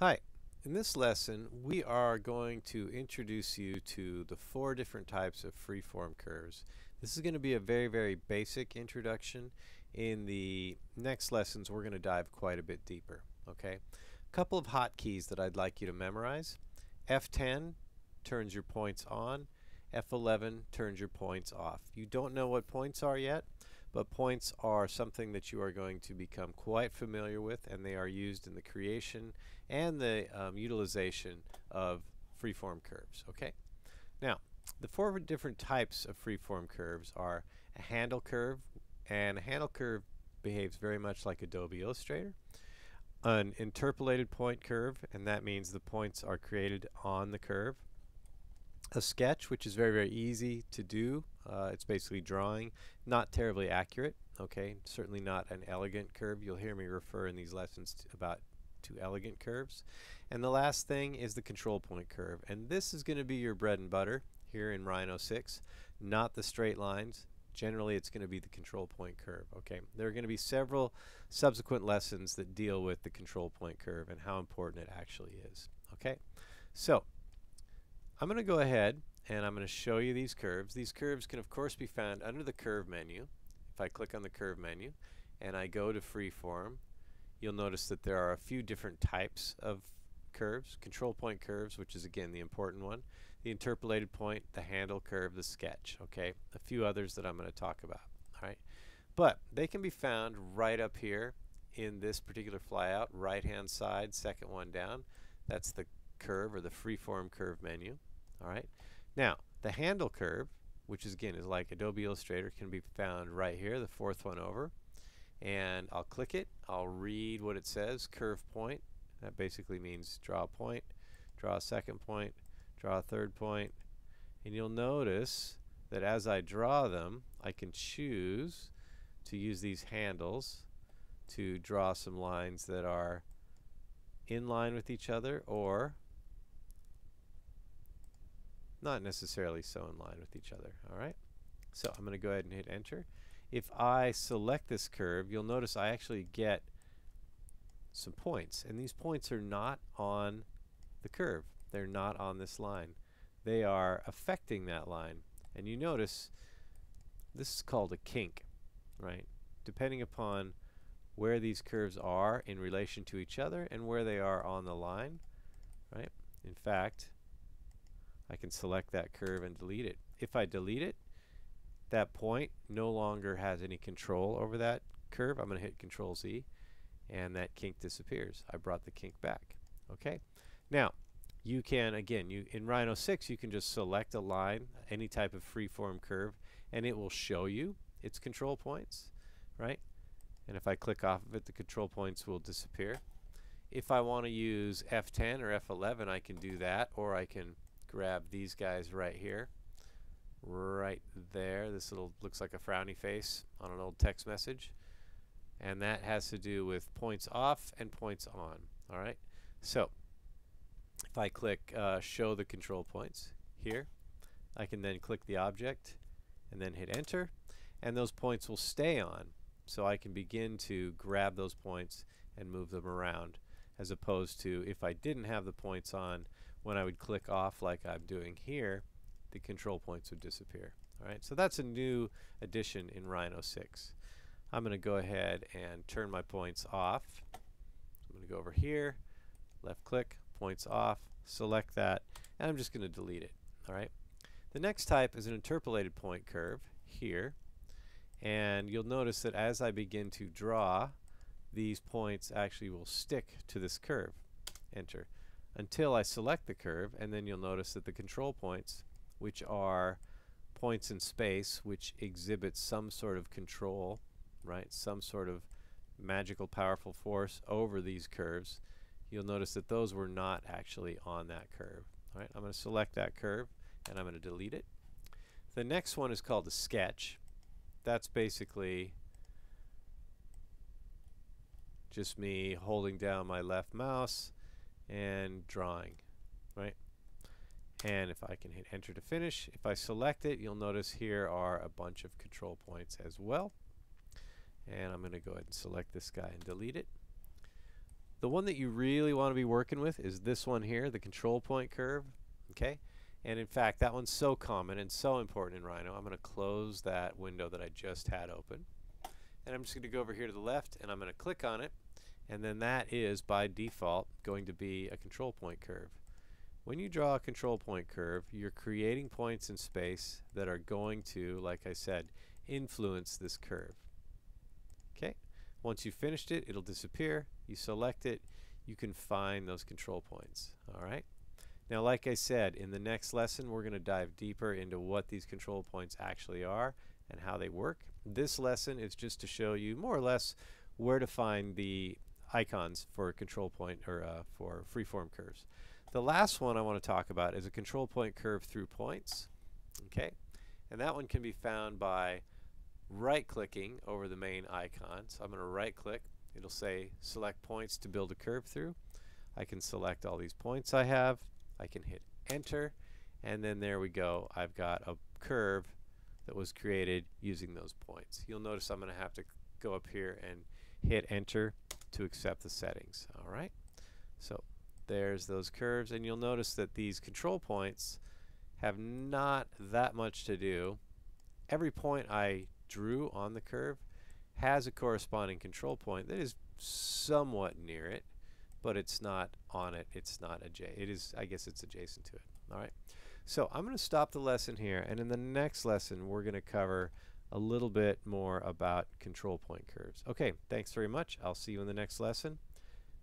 Hi, in this lesson we are going to introduce you to the four different types of freeform curves. This is going to be a very very basic introduction. In the next lessons we're going to dive quite a bit deeper. Okay, a couple of hotkeys that I'd like you to memorize. F10 turns your points on, F11 turns your points off. You don't know what points are yet, but points are something that you are going to become quite familiar with and they are used in the creation and the um, utilization of freeform curves. Okay. Now, the four different types of freeform curves are a handle curve, and a handle curve behaves very much like Adobe Illustrator. An interpolated point curve, and that means the points are created on the curve. A sketch, which is very, very easy to do. Uh, it's basically drawing, not terribly accurate. Okay, certainly not an elegant curve. You'll hear me refer in these lessons about to elegant curves. And the last thing is the control point curve. And this is going to be your bread and butter here in Rhino 6, not the straight lines. Generally, it's going to be the control point curve. Okay, there are going to be several subsequent lessons that deal with the control point curve and how important it actually is. Okay, so I'm going to go ahead and I'm going to show you these curves. These curves can of course be found under the curve menu. If I click on the curve menu and I go to freeform you'll notice that there are a few different types of curves. Control point curves, which is again the important one. The interpolated point, the handle curve, the sketch. Okay, a few others that I'm going to talk about. All right, but they can be found right up here in this particular flyout, right hand side, second one down. That's the curve or the freeform curve menu. All right, now the handle curve, which is again is like Adobe Illustrator, can be found right here, the fourth one over and I'll click it. I'll read what it says, curve point. That basically means draw a point, draw a second point, draw a third point. And you'll notice that as I draw them, I can choose to use these handles to draw some lines that are in line with each other or not necessarily so in line with each other. All right. So I'm going to go ahead and hit enter if I select this curve, you'll notice I actually get some points. And these points are not on the curve. They're not on this line. They are affecting that line. And you notice this is called a kink, right? Depending upon where these curves are in relation to each other and where they are on the line, right? In fact, I can select that curve and delete it. If I delete it, that point no longer has any control over that curve. I'm going to hit Control Z and that kink disappears. I brought the kink back. Okay. Now, you can again, you in Rhino 6 you can just select a line, any type of freeform curve and it will show you its control points, right? And if I click off of it, the control points will disappear. If I want to use F10 or F11, I can do that, or I can grab these guys right here right there. This little looks like a frowny face on an old text message. And that has to do with points off and points on. All right. So if I click uh, show the control points here, I can then click the object and then hit enter and those points will stay on. So I can begin to grab those points and move them around as opposed to if I didn't have the points on when I would click off like I'm doing here the control points would disappear. All right, so that's a new addition in Rhino 6. I'm going to go ahead and turn my points off. I'm going to go over here, left click, points off, select that, and I'm just going to delete it. All right. The next type is an interpolated point curve here, and you'll notice that as I begin to draw, these points actually will stick to this curve. Enter. Until I select the curve, and then you'll notice that the control points which are points in space which exhibit some sort of control, right? Some sort of magical powerful force over these curves. You'll notice that those were not actually on that curve. All right, I'm going to select that curve and I'm going to delete it. The next one is called a sketch. That's basically just me holding down my left mouse and drawing, right? And if I can hit enter to finish, if I select it, you'll notice here are a bunch of control points as well. And I'm going to go ahead and select this guy and delete it. The one that you really want to be working with is this one here, the control point curve. Okay? And in fact, that one's so common and so important in Rhino. I'm going to close that window that I just had open. And I'm just going to go over here to the left and I'm going to click on it. And then that is, by default, going to be a control point curve. When you draw a control point curve, you're creating points in space that are going to, like I said, influence this curve. Okay? Once you've finished it, it'll disappear. You select it, you can find those control points. All right? Now, like I said, in the next lesson, we're going to dive deeper into what these control points actually are and how they work. This lesson is just to show you more or less where to find the icons for control point or uh, for freeform curves. The last one I want to talk about is a control point curve through points. Okay, and that one can be found by right-clicking over the main icon. So I'm going to right-click. It'll say select points to build a curve through. I can select all these points I have. I can hit enter and then there we go. I've got a curve that was created using those points. You'll notice I'm going to have to go up here and hit enter to accept the settings. All right. So there's those curves and you'll notice that these control points have not that much to do. Every point I drew on the curve has a corresponding control point that is somewhat near it but it's not on it. It's not adjacent. It is, I guess it's adjacent to it. All right. So I'm going to stop the lesson here, and in the next lesson, we're going to cover a little bit more about control point curves. Okay, thanks very much. I'll see you in the next lesson.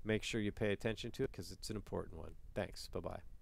Make sure you pay attention to it because it's an important one. Thanks. Bye-bye.